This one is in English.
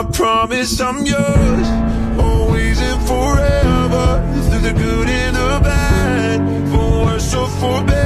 I promise I'm yours, always and forever. Through the good and the bad, for worse or for better.